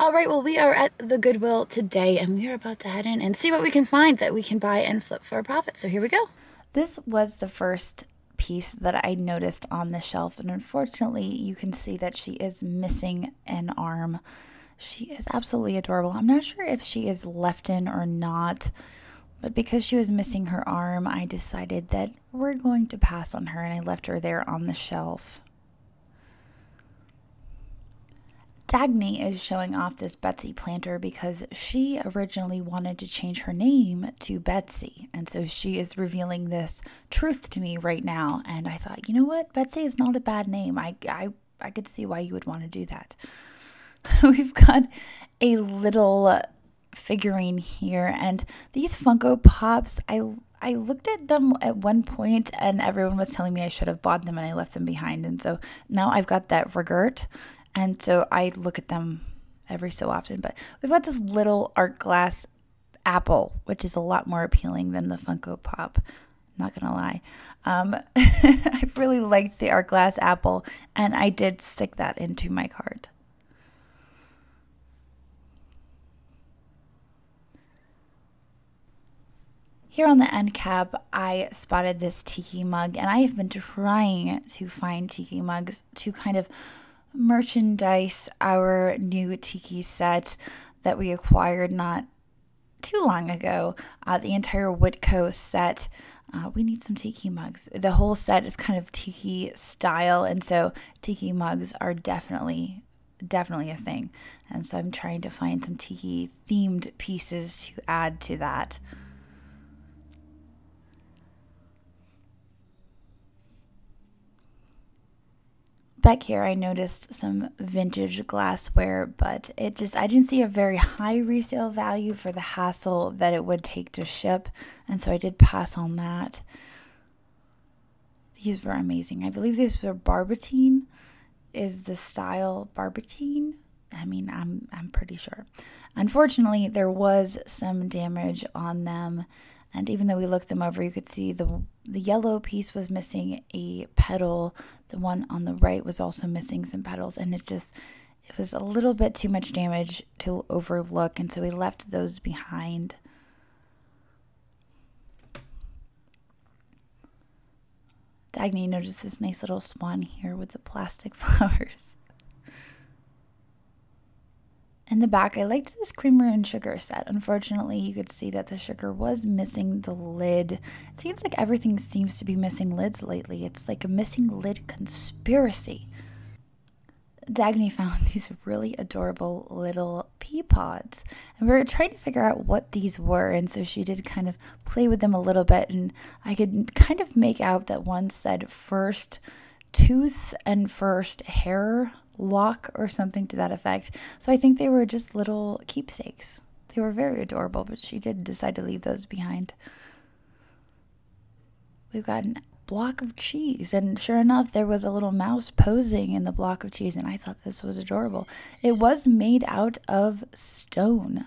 All right, well, we are at the Goodwill today and we are about to head in and see what we can find that we can buy and flip for a profit. So here we go. This was the first piece that I noticed on the shelf, and unfortunately, you can see that she is missing an arm. She is absolutely adorable. I'm not sure if she is left in or not, but because she was missing her arm, I decided that we're going to pass on her, and I left her there on the shelf. Dagny is showing off this Betsy planter because she originally wanted to change her name to Betsy. And so she is revealing this truth to me right now. And I thought, you know what? Betsy is not a bad name. I, I, I could see why you would want to do that. We've got a little figurine here. And these Funko Pops, I I looked at them at one point and everyone was telling me I should have bought them and I left them behind. And so now I've got that regret and so I look at them every so often. But we've got this little art glass apple, which is a lot more appealing than the Funko Pop. Not gonna lie. Um, I really liked the art glass apple, and I did stick that into my cart. Here on the end cap, I spotted this tiki mug, and I have been trying to find tiki mugs to kind of merchandise our new tiki set that we acquired not too long ago. Uh, the entire Witco set. Uh, we need some tiki mugs. The whole set is kind of tiki style, and so tiki mugs are definitely definitely a thing. And so I'm trying to find some tiki themed pieces to add to that. Back here I noticed some vintage glassware, but it just I didn't see a very high resale value for the hassle that it would take to ship, and so I did pass on that. These were amazing. I believe these were barbotine is the style barbotine. I mean, I'm I'm pretty sure. Unfortunately, there was some damage on them and even though we looked them over, you could see the the yellow piece was missing a petal. The one on the right was also missing some petals, and it just it was a little bit too much damage to overlook, and so we left those behind. Dagny noticed this nice little swan here with the plastic flowers. In the back, I liked this creamer and sugar set. Unfortunately, you could see that the sugar was missing the lid. It seems like everything seems to be missing lids lately. It's like a missing lid conspiracy. Dagny found these really adorable little pea pods, and we were trying to figure out what these were. And so she did kind of play with them a little bit, and I could kind of make out that one said first tooth and first hair lock or something to that effect. So I think they were just little keepsakes. They were very adorable, but she did decide to leave those behind. We've got a block of cheese, and sure enough, there was a little mouse posing in the block of cheese, and I thought this was adorable. It was made out of stone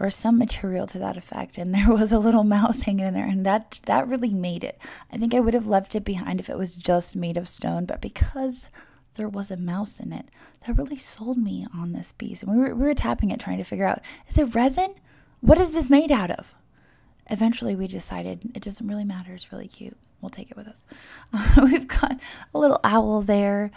or some material to that effect and there was a little mouse hanging in there and that that really made it i think i would have left it behind if it was just made of stone but because there was a mouse in it. That really sold me on this piece. And we were, we were tapping it, trying to figure out is it resin? What is this made out of? Eventually, we decided it doesn't really matter. It's really cute. We'll take it with us. Uh, we've got a little owl there.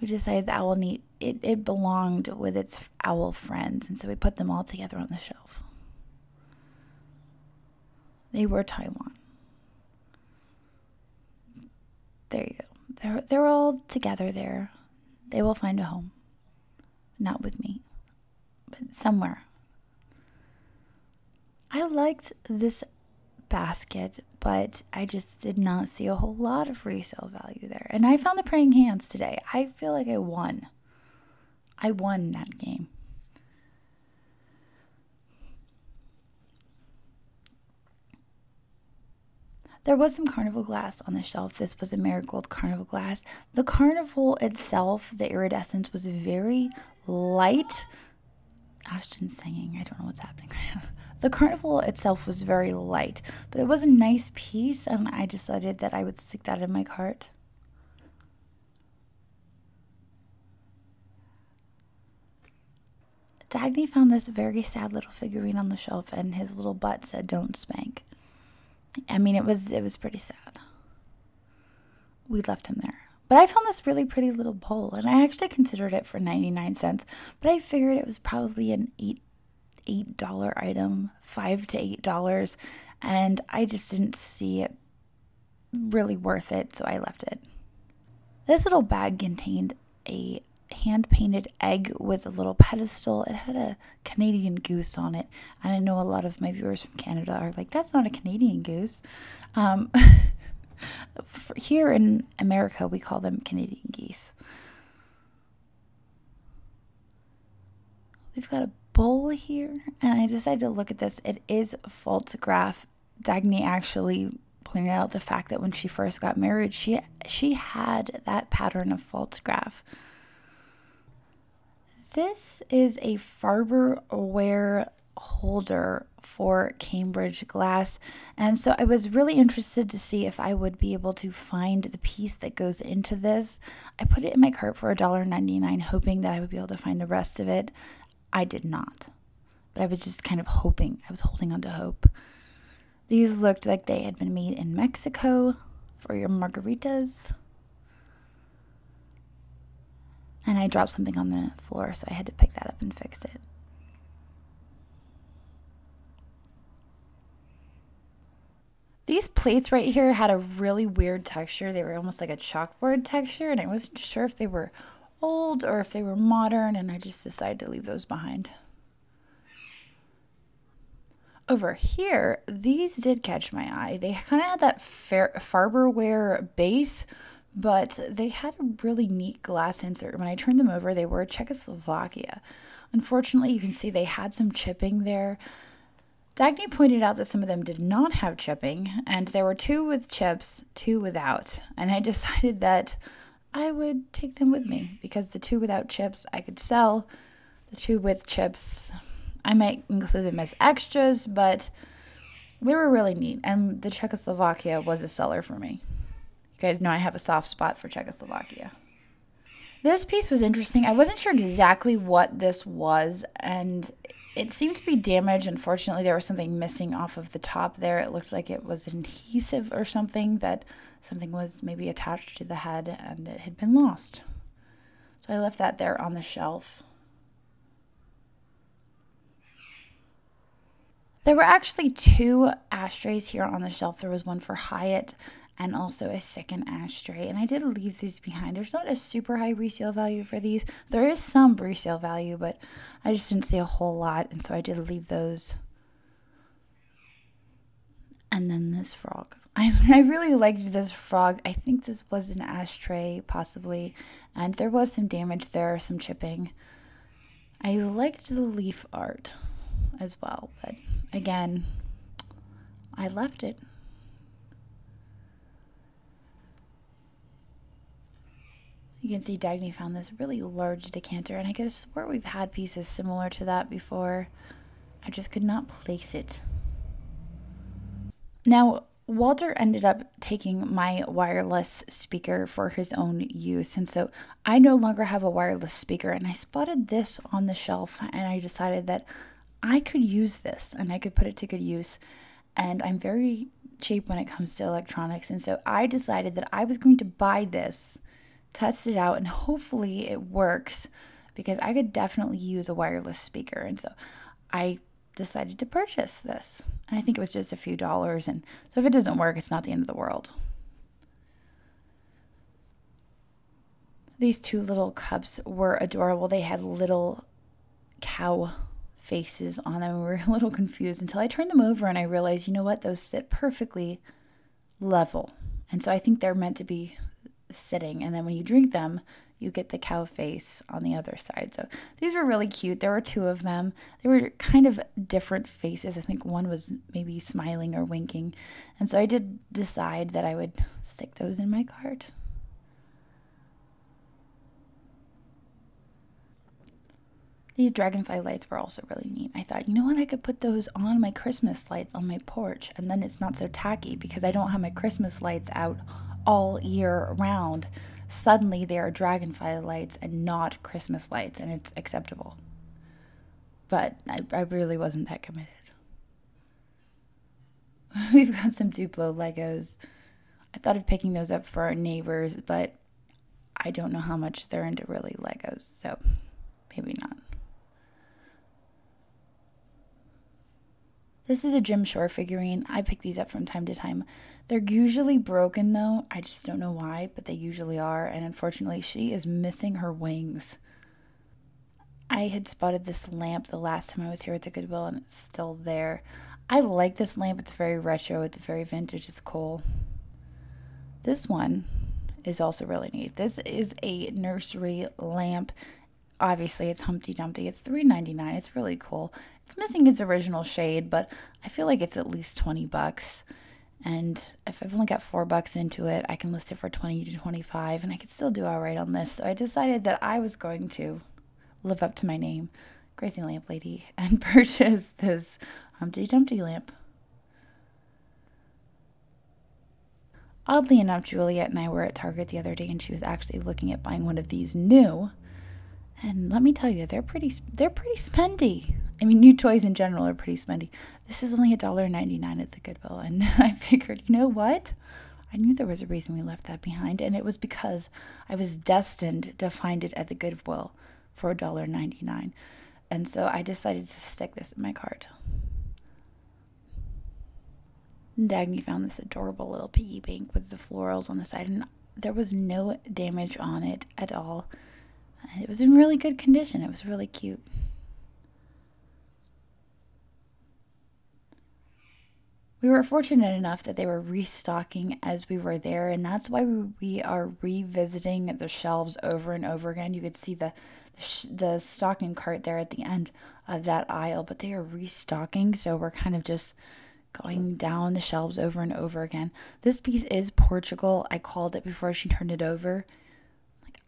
We decided the owl need it, it belonged with its owl friends, and so we put them all together on the shelf. They were Taiwan. There you go. They're, they're all together there. They will find a home. Not with me, but somewhere. I liked this basket, but I just did not see a whole lot of resale value there. And I found the praying hands today. I feel like I won. I won that game. There was some carnival glass on the shelf. This was a marigold carnival glass. The carnival itself, the iridescence was very light. Ashton's singing. I don't know what's happening. the carnival itself was very light, but it was a nice piece, and I decided that I would stick that in my cart. Dagny found this very sad little figurine on the shelf and his little butt said don't spank. I mean it was it was pretty sad. We left him there. But I found this really pretty little bowl and I actually considered it for 99 cents, but I figured it was probably an 8 eight dollar item, five to eight dollars, and I just didn't see it really worth it, so I left it. This little bag contained a hand painted egg with a little pedestal. It had a Canadian goose on it. And I know a lot of my viewers from Canada are like, that's not a Canadian goose. Um, here in America, we call them Canadian geese. We've got a bowl here, and I decided to look at this. It is a Falstaff. Dagny actually pointed out the fact that when she first got married, she she had that pattern of Falstaff. This is a Farberware holder for Cambridge glass. And so I was really interested to see if I would be able to find the piece that goes into this. I put it in my cart for $1.99, hoping that I would be able to find the rest of it. I did not. But I was just kind of hoping. I was holding on to hope. These looked like they had been made in Mexico for your margaritas. And I dropped something on the floor, so I had to pick that up and fix it. These plates right here had a really weird texture. They were almost like a chalkboard texture, and I wasn't sure if they were old or if they were modern, and I just decided to leave those behind. Over here, these did catch my eye. They kind of had that Farberware base, but they had a really neat glass insert. When I turned them over, they were Czechoslovakia. Unfortunately, you can see they had some chipping there. Dagny pointed out that some of them did not have chipping, and there were two with chips, two without. And I decided that I would take them with me because the two without chips I could sell. The two with chips, I might include them as extras, but they were really neat. And the Czechoslovakia was a seller for me. You guys know I have a soft spot for Czechoslovakia. This piece was interesting. I wasn't sure exactly what this was, and it seemed to be damaged. Unfortunately, there was something missing off of the top there. It looked like it was adhesive or something that something was maybe attached to the head and it had been lost. So I left that there on the shelf. There were actually two ashtrays here on the shelf. There was one for Hyatt and also a second ashtray. And I did leave these behind. There's not a super high resale value for these. There is some resale value, but I just didn't see a whole lot. And so I did leave those. And then this frog. I, I really liked this frog. I think this was an ashtray, possibly. And there was some damage there, some chipping. I liked the leaf art as well. But again, I left it. You can see Dagny found this really large decanter, and I could have swore we've had pieces similar to that before. I just could not place it. Now, Walter ended up taking my wireless speaker for his own use, and so I no longer have a wireless speaker. And I spotted this on the shelf, and I decided that I could use this and I could put it to good use. And I'm very cheap when it comes to electronics, and so I decided that I was going to buy this test it out, and hopefully it works because I could definitely use a wireless speaker. And so I decided to purchase this. And I think it was just a few dollars. And so if it doesn't work, it's not the end of the world. These two little cups were adorable. They had little cow faces on them. We were a little confused until I turned them over and I realized, you know what, those sit perfectly level. And so I think they're meant to be sitting. And then when you drink them, you get the cow face on the other side. So these were really cute. There were two of them. They were kind of different faces. I think one was maybe smiling or winking. And so I did decide that I would stick those in my cart. These dragonfly lights were also really neat. I thought, you know what, I could put those on my Christmas lights on my porch, and then it's not so tacky because I don't have my Christmas lights out all year round, suddenly they are dragonfly lights and not Christmas lights, and it's acceptable. but I, I really wasn't that committed. We've got some Duplo Legos. I thought of picking those up for our neighbors, but I don't know how much they're into really Legos, so maybe not. This is a Jim Shore figurine. I pick these up from time to time. They're usually broken though. I just don't know why, but they usually are. And unfortunately, she is missing her wings. I had spotted this lamp the last time I was here at the Goodwill and it's still there. I like this lamp. It's very retro. It's very vintage. It's cool. This one is also really neat. This is a nursery lamp. Obviously, it's Humpty Dumpty. It's $3.99. It's really cool. It's missing its original shade, but I feel like it's at least 20 bucks. And if I've only got four bucks into it, I can list it for 20 to 25 and I could still do all right on this. So I decided that I was going to live up to my name, Crazy Lamp Lady, and purchase this Humpty Dumpty lamp. Oddly enough, Juliet and I were at Target the other day and she was actually looking at buying one of these new. And let me tell you, they're pretty they're pretty spendy. I mean, new toys in general are pretty spendy. This is only $1.99 at the Goodwill. And I figured, you know what? I knew there was a reason we left that behind, and it was because I was destined to find it at the Goodwill for $1.99. And so I decided to stick this in my cart. Dagny found this adorable little piggy bank with the florals on the side, and there was no damage on it at all. It was in really good condition. It was really cute. We were fortunate enough that they were restocking as we were there, and that's why we are revisiting the shelves over and over again. You could see the the stocking cart there at the end of that aisle, but they are restocking, so we're kind of just going down the shelves over and over again. This piece is Portugal. I called it before she turned it over.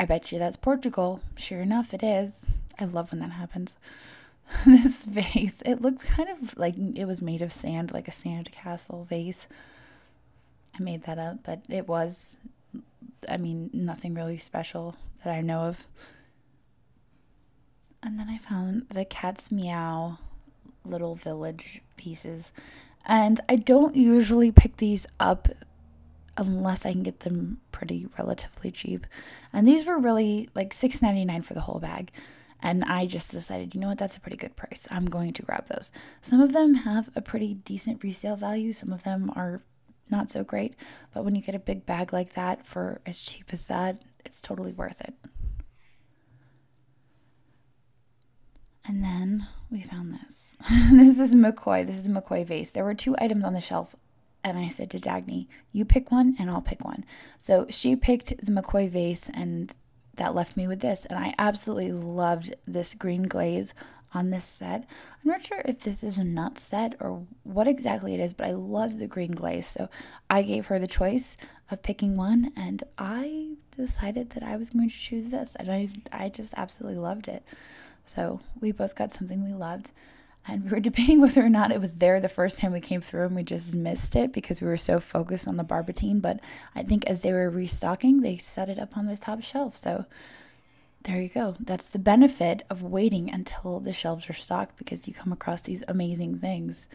I bet you that's Portugal. Sure enough, it is. I love when that happens. this vase. It looked kind of like it was made of sand, like a sand castle vase. I made that up, but it was, I mean, nothing really special that I know of. And then I found the cat's meow little village pieces. And I don't usually pick these up unless I can get them pretty relatively cheap. And these were really like $6.99 for the whole bag. And I just decided, you know what, that's a pretty good price. I'm going to grab those. Some of them have a pretty decent resale value, some of them are not so great. But when you get a big bag like that for as cheap as that, it's totally worth it. And then we found this. this is McCoy. This is McCoy vase. There were two items on the shelf, and I said to Dagny, You pick one, and I'll pick one. So she picked the McCoy vase, and that left me with this. And I absolutely loved this green glaze on this set. I'm not sure if this is a nut set or what exactly it is, but I loved the green glaze. So I gave her the choice of picking one and I decided that I was going to choose this and I I just absolutely loved it. So we both got something we loved and we were debating whether or not it was there the first time we came through and we just missed it because we were so focused on the barbotine but i think as they were restocking they set it up on the top shelf. So there you go. That's the benefit of waiting until the shelves are stocked because you come across these amazing things.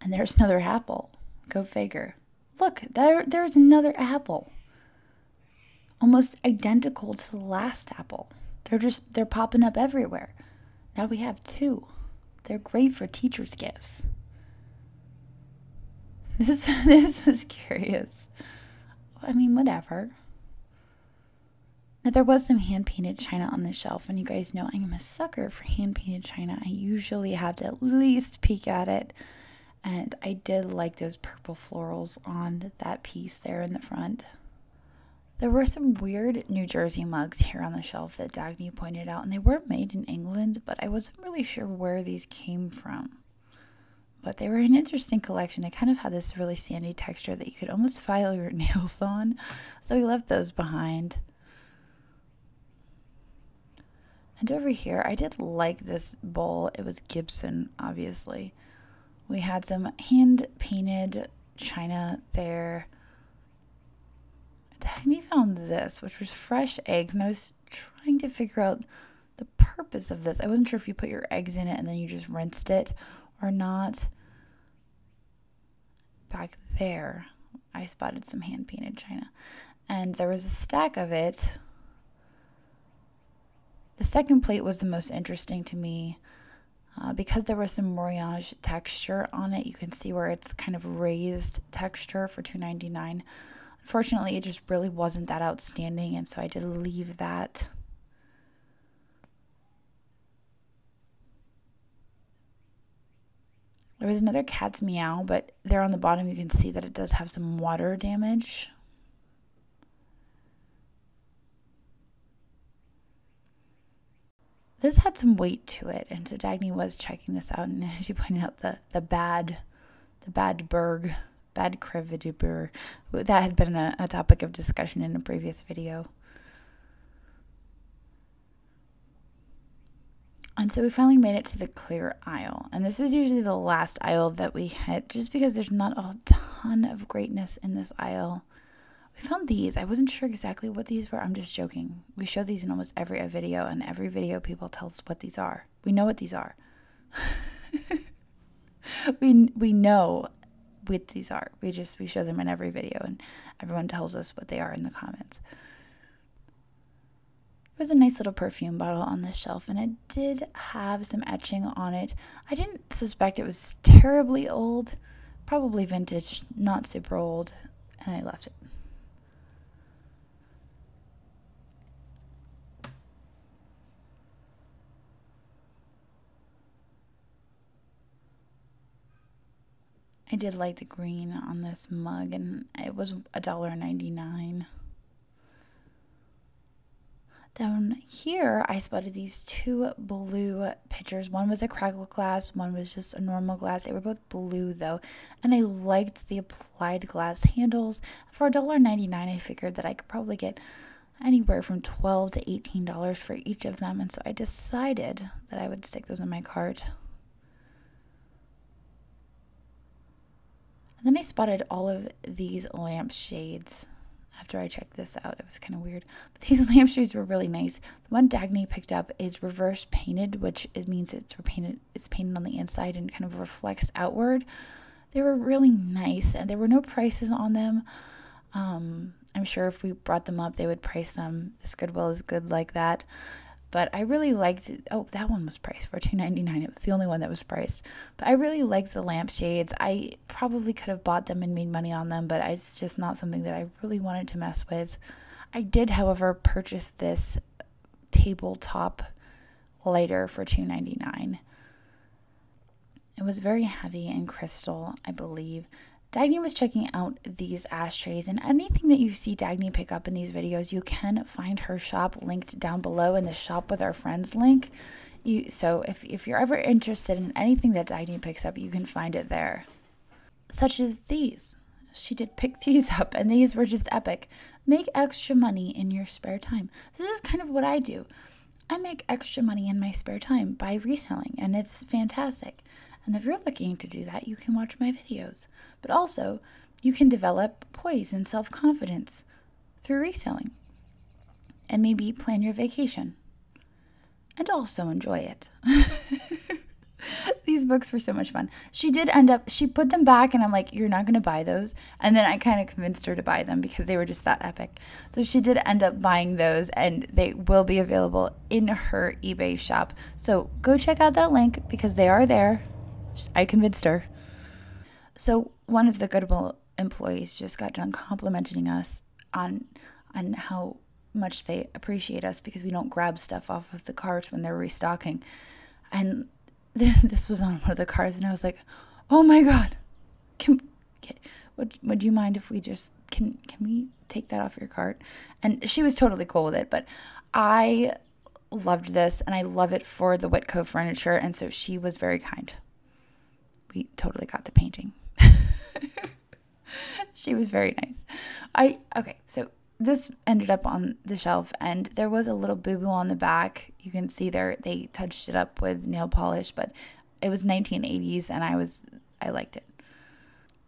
And there's another apple. Go figure. Look there there's another apple. Almost identical to the last apple. They're just they're popping up everywhere now we have two. They're great for teachers' gifts. This this was curious. I mean, whatever. Now there was some hand painted china on the shelf, and you guys know I'm a sucker for hand painted china. I usually have to at least peek at it. And I did like those purple florals on that piece there in the front. There were some weird New Jersey mugs here on the shelf that Dagny pointed out, and they were made in England, but I wasn't really sure where these came from. But they were an interesting collection. They kind of had this really sandy texture that you could almost file your nails on, so we left those behind. And over here, I did like this bowl. It was Gibson, obviously. We had some hand painted china there I found this, which was fresh eggs, and I was trying to figure out the purpose of this. I wasn't sure if you put your eggs in it and then you just rinsed it or not. Back there, I spotted some hand painted china, and there was a stack of it. The second plate was the most interesting to me. Uh, because there was some moriage texture on it, you can see where it's kind of raised texture for two ninety nine. Fortunately, it just really wasn't that outstanding, and so I did leave that. There was another cat's meow, but there on the bottom you can see that it does have some water damage. This had some weight to it, and so Dagny was checking this out, and as you pointed out the, the bad, the bad berg bad crevidibur. That had been a, a topic of discussion in a previous video. And so we finally made it to the clear aisle. And this is usually the last aisle that we hit just because there's not a ton of greatness in this aisle. We found these. I wasn't sure exactly what these were. I'm just joking. We show these in almost every video, and every video people tell us what these are. We know what these are. we we know what these are. We just we show them in every video, and everyone tells us what they are in the comments. There was a nice little perfume bottle on the shelf, and it did have some etching on it. I didn't suspect it was terribly old, probably vintage, not super old, and I left it. I did like the green on this mug, and it was a dollar ninety nine. Down here, I spotted these two blue pitchers. One was a crackle glass, one was just a normal glass. They were both blue though, and I liked the applied glass handles. For $1.99, I figured that I could probably get anywhere from 12 to $18 for each of them, and so I decided that I would stick those in my cart. And then I spotted all of these lampshades after I checked this out. It was kind of weird. But these lampshades were really nice. The one Dagny picked up is reverse painted, which it means it's repainted it's painted on the inside and kind of reflects outward. They were really nice and there were no prices on them. Um, I'm sure if we brought them up, they would price them. This Goodwill is good like that. But I really liked. Oh, that one was priced for $2.99. It was the only one that was priced. But I really liked the lampshades. I probably could have bought them and made money on them, but it's just not something that I really wanted to mess with. I did, however, purchase this tabletop lighter for $2.99. It was very heavy and crystal, I believe. Dagny was checking out these ashtrays, and anything that you see Dagny pick up in these videos, you can find her shop linked down below in the shop with our friends link. You, so if, if you're ever interested in anything that Dagny picks up, you can find it there. Such as these. She did pick these up, and these were just epic. Make extra money in your spare time. This is kind of what I do. I make extra money in my spare time by reselling, and it's fantastic. And if you're looking to do that, you can watch my videos. But also, you can develop poise and self confidence through reselling. And maybe plan your vacation. And also enjoy it. These books were so much fun. She did end up, she put them back, and I'm like, You're not going to buy those. And then I kind of convinced her to buy them because they were just that epic. So she did end up buying those, and they will be available in her eBay shop. So go check out that link because they are there. I convinced her. So one of the Goodwill employees just got done complimenting us on on how much they appreciate us because we don't grab stuff off of the carts when they're restocking. And this was on one of the cars, and I was like, "Oh my god, can, can would would you mind if we just can can we take that off your cart?" And she was totally cool with it, but I loved this, and I love it for the Witco furniture, and so she was very kind we totally got the painting. she was very nice. I okay, so this ended up on the shelf and there was a little boo-boo on the back. You can see there they touched it up with nail polish, but it was 1980s and I was I liked it.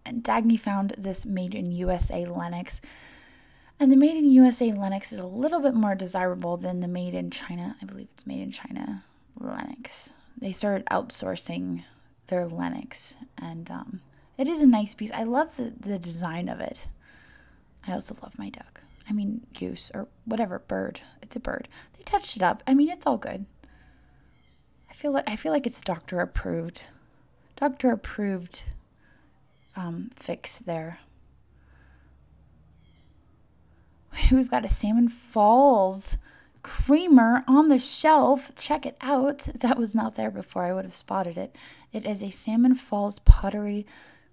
And Dagny found this made in USA Lenox. And the made in USA Lenox is a little bit more desirable than the made in China. I believe it's made in China Lenox. They started outsourcing their Lenox, and um, it is a nice piece. I love the, the design of it. I also love my duck. I mean, goose or whatever bird. It's a bird. They touched it up. I mean, it's all good. I feel like I feel like it's doctor approved. Doctor approved um, fix there. We've got a Salmon Falls creamer on the shelf. Check it out. That was not there before. I would have spotted it. It is a Salmon Falls pottery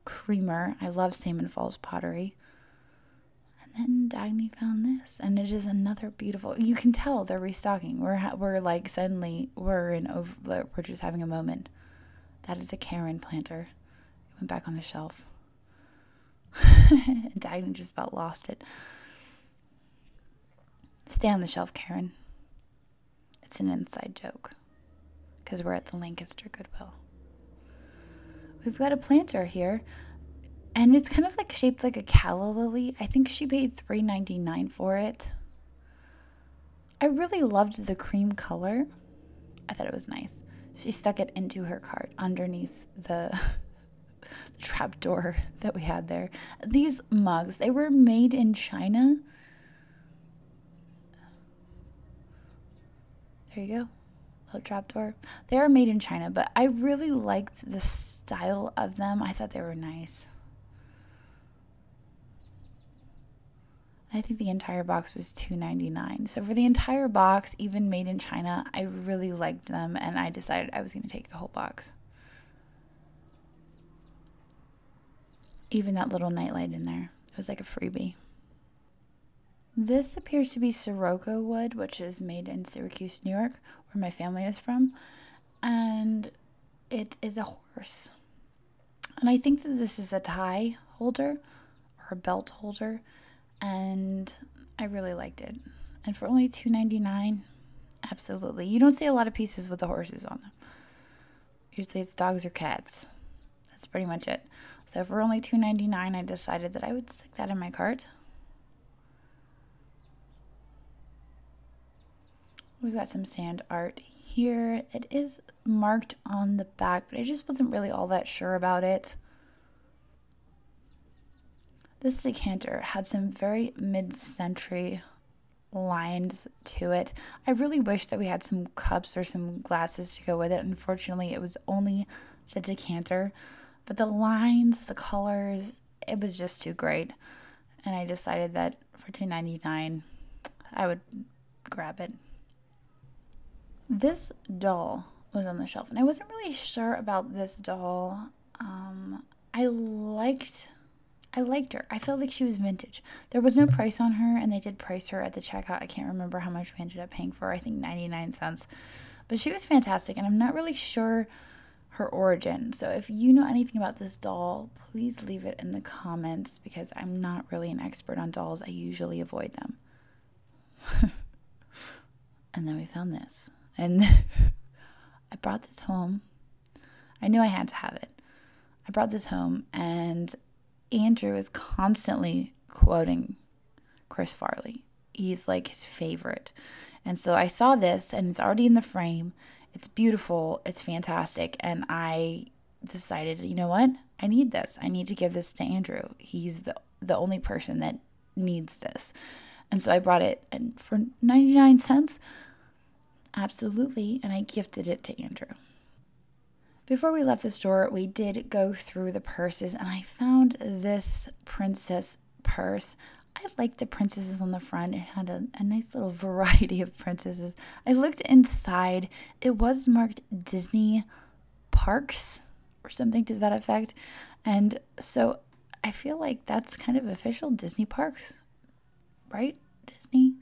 creamer. I love Salmon Falls pottery. And then Dagny found this, and it is another beautiful. You can tell they're restocking. We're we're like suddenly we're in over. We're just having a moment. That is a Karen planter. It went back on the shelf. and Dagny just about lost it. Stay on the shelf, Karen. It's an inside joke because we're at the Lancaster Goodwill. We've got a planter here, and it's kind of like shaped like a calla lily. I think she paid $3.99 for it. I really loved the cream color. I thought it was nice. She stuck it into her cart underneath the, the trap door that we had there. These mugs, they were made in China There you go. Little trapdoor. They are made in China, but I really liked the style of them. I thought they were nice. I think the entire box was $2.99. So for the entire box, even made in China, I really liked them and I decided I was going to take the whole box. Even that little nightlight in there. It was like a freebie. This appears to be Syroco wood, which is made in Syracuse, New York, where my family is from. And it is a horse. And I think that this is a tie holder or a belt holder. And I really liked it. And for only $2.99, absolutely. You don't see a lot of pieces with the horses on them. Usually it's dogs or cats. That's pretty much it. So for only $2.99, I decided that I would stick that in my cart. We've got some sand art here. It is marked on the back, but I just wasn't really all that sure about it. This decanter had some very mid-century lines to it. I really wish that we had some cups or some glasses to go with it. Unfortunately, it was only the decanter, but the lines, the colors, it was just too great. And I decided that for $2.99, I would grab it. This doll was on the shelf, and I wasn't really sure about this doll. Um, I liked, I liked her. I felt like she was vintage. There was no price on her, and they did price her at the checkout. I can't remember how much we ended up paying for. I think ninety nine cents, but she was fantastic, and I'm not really sure her origin. So if you know anything about this doll, please leave it in the comments because I'm not really an expert on dolls. I usually avoid them. and then we found this. And I brought this home. I knew I had to have it. I brought this home, and Andrew is constantly quoting Chris Farley. He's like his favorite. And so I saw this, and it's already in the frame. It's beautiful, it's fantastic. And I decided, you know what? I need this. I need to give this to Andrew. He's the, the only person that needs this. And so I brought it, and for 99 cents, Absolutely, and I gifted it to Andrew. Before we left the store, we did go through the purses, and I found this princess purse. I liked the princesses on the front. It had a, a, nice little variety of princesses. I looked inside. It was marked Disney Parks or something to that effect. And so I feel like that's kind of official Disney Parks, right? Disney.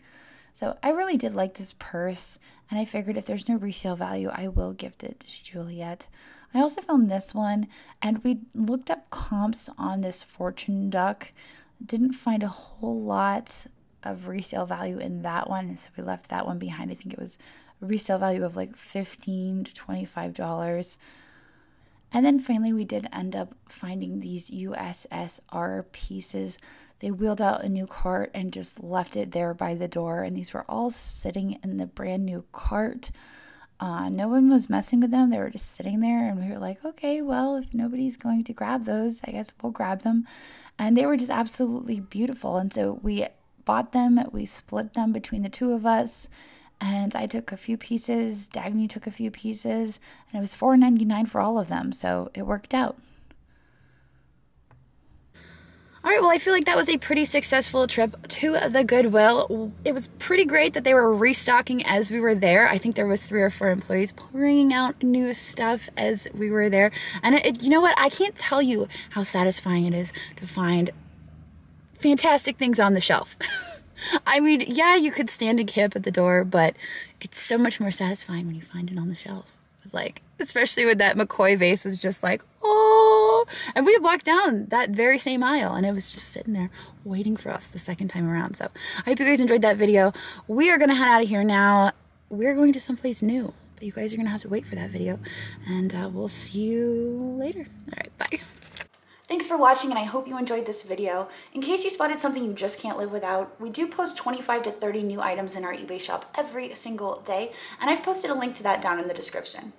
So I really did like this purse, and I figured if there's no resale value, I will gift it to Juliet. I also found this one, and we looked up comps on this fortune duck. Didn't find a whole lot of resale value in that one, so we left that one behind. I think it was a resale value of like 15 to $25. And then finally, we did end up finding these USSR pieces they wheeled out a new cart and just left it there by the door. And these were all sitting in the brand new cart. Uh, no one was messing with them. They were just sitting there, and we were like, okay, well, if nobody's going to grab those, I guess we'll grab them. And they were just absolutely beautiful. And so we bought them, we split them between the two of us and I took a few pieces. Dagny took a few pieces, and it was $4.99 for all of them, so it worked out. All right, well, I feel like that was a pretty successful trip to the Goodwill. It was pretty great that they were restocking as we were there. I think there was three or four employees bringing out new stuff as we were there. And it, you know what? I can't tell you how satisfying it is to find fantastic things on the shelf. I mean, yeah, you could stand and camp at the door, but it's so much more satisfying when you find it on the shelf. It's like, especially with that McCoy vase was just like, oh. And we walked down that very same aisle and it was just sitting there waiting for us the second time around. So I hope you guys enjoyed that video. We are going to head out of here now. We're going to someplace new, but you guys are going to have to wait for that video. And uh, we'll see you later. All right, bye. Thanks for watching and I hope you enjoyed this video. In case you spotted something you just can't live without, we do post 25 to 30 new items in our eBay shop every single day, and I've posted a link to that down in the description.